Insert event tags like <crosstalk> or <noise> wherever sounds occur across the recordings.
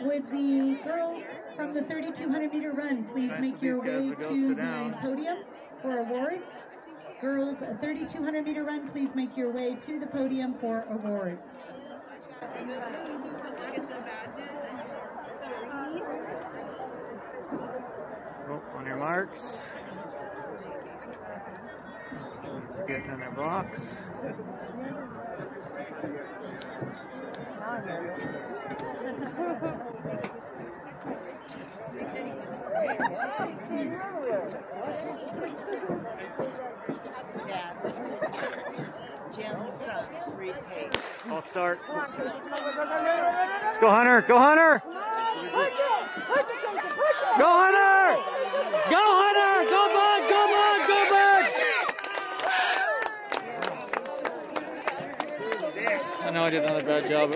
Would the girls from the 3200 meter run please Nice make your way to go to sit the podium for awards? Girls 3200 meter run, please make your way to the podium for awards. Oh, on your marks. Ones are getting in their blocks. Jim's uh, repay. I'll start. Let's go, Hunter. Go, Hunter. Go, Hunter. Go, Hunter. Go, Bud. Go, Bud. Go, Bud. I know I did another bad job.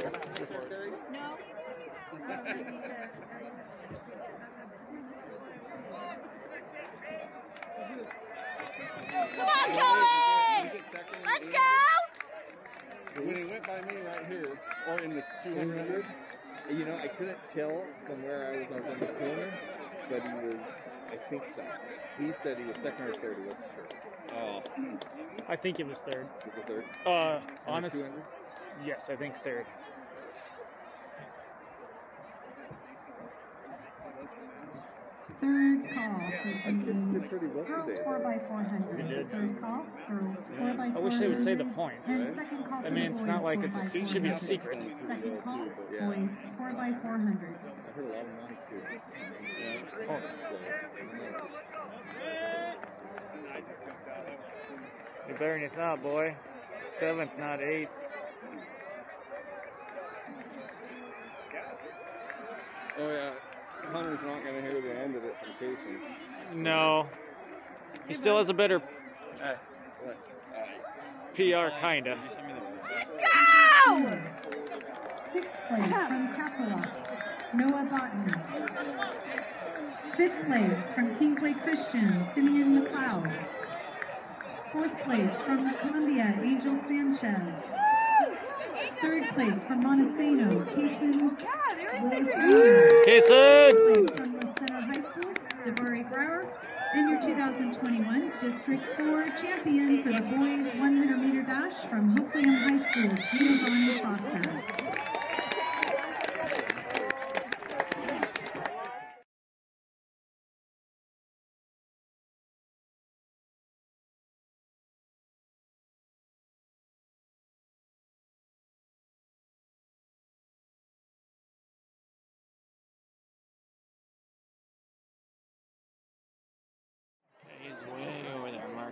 Come on, Cohen! Let's go! When he went by me right here, or in the 200, you know, I couldn't tell from where I was. I was in the corner, but he was, I think so. He said he was second or third. He wasn't sure. Oh, <clears throat> I think it was third. was it third? Uh, On the honest. 200? Yes, I think third. Third call for Our kids the did pretty well girls today. 4 by 400. Third call, girls 4 by 400 I wish they would say the points. And second call I mean, it's not like it's a- it should be a secret. Second call, boys 4 by 400 I heard a lot of money too. Oh. You're better than you thought, boy. Seventh, not eighth. Oh yeah, Hunter's not gonna hear the end of it from Casey. No. He still has a better Hey. PR, kinda. Let's go! Sixth place from Castle Rock, Noah Botton. Fifth place from Kingsway Christian, Simeon McLeod. Fourth place from Columbia, Angel Sanchez. Third place from Montesano, Kason Wilfredo. Kason! Fourth place from the Center High School, Devari Brower. And your 2021 District 4 champion for the boys 100 meter dash from Hopeland High School, Giovanni Foster.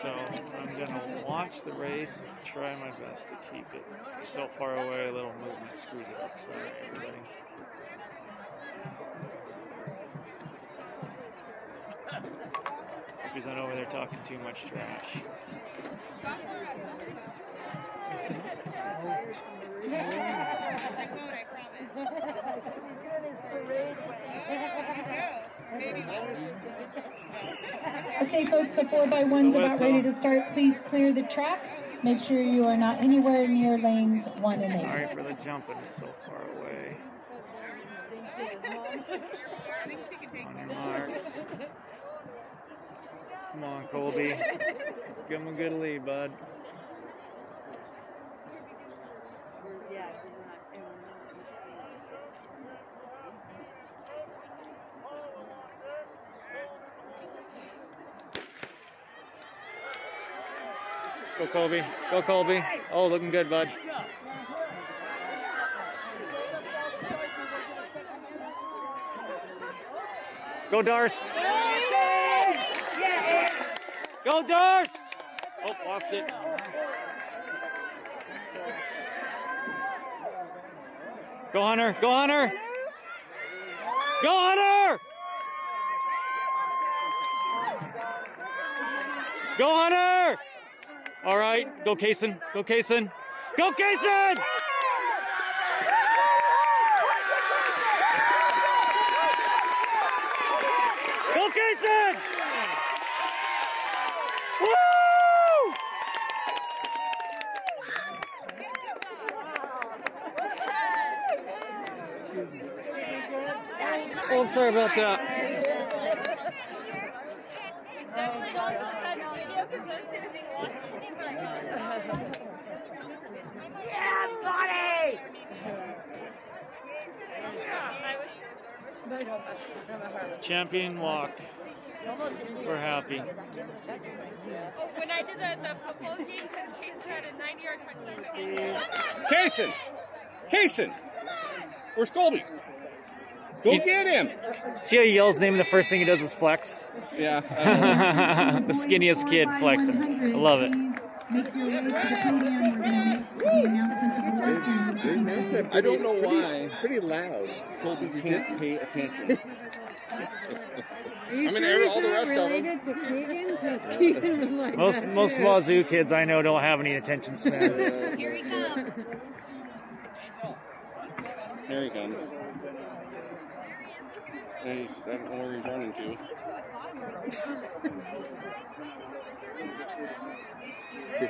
So I'm gonna watch the race and try my best to keep it. You're so far away, a little movement screws it up. Sorry, everybody. Hope he's not over there talking too much trash. <laughs> Okay, folks, the four by one's about ready to start. Please clear the track. Make sure you are not anywhere near lanes one and Sorry eight. for the jumping, it's so far away. On your marks. Come on, Colby. Give him a good lead, bud. Go Colby. Go Colby. Oh, looking good, bud. Go Darst. Go Darst. Oh, lost it. Go Hunter. Go Hunter. Go Hunter. Go Hunter. All right. Go Kaysen. Go Kaysen. Go Kaysen. Go Kaysen. Woo! Oh, I'm sorry about that. Yeah, buddy! Champion walk. We're happy. When I did the, the football game, because Case had a 90 yard touchdown. Kaysen! Kaysen! Where's Colby? Go He- get him! See how he yells his name and the first thing he does is flex? Yeah. <laughs> The skinniest kid flexing. I love it. Please make your way to the podium. We're going to make the announcements of awards here in just a few seconds. I don't know why. Pretty loud. Colby can't pay attention. I mean, every- all the rest of them. to Keegan? Because <laughs> Keegan was like Most that most too. Wazoo kids I know don't have any attention span. <laughs> Here he comes. Here he comes. And he's, I don't know where he's running to. <laughs> Go,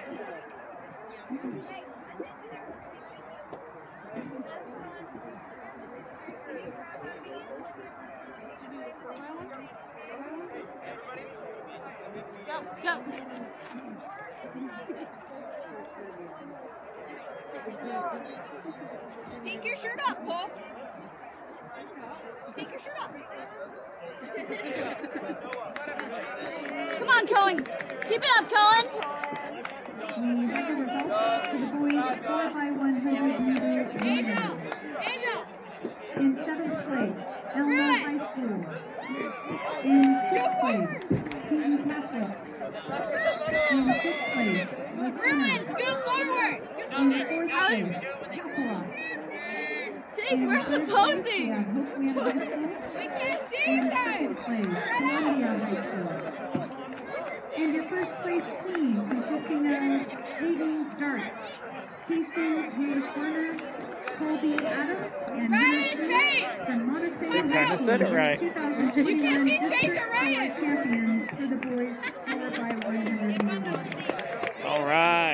go. Take your shirt off, Cole. Take your shirt off. Come on, Cohen. Keep it up, Cohen. The results for the boys 4 by 100 meter Angel. Angel. In seventh place, Elma High School. In sixth place, Seton Catholic. In fifth place, Ruin, Lasana. scoot forward. In fourth place, where's the posing? We can't see you guys. High School and your first place team consisting of Aiden Dart, Casey Hayes Warner, Colby Adams, and Ryan Chase from said it right. You can't School, Chase, 2021 District Champions for the boys 4 by 100 All right.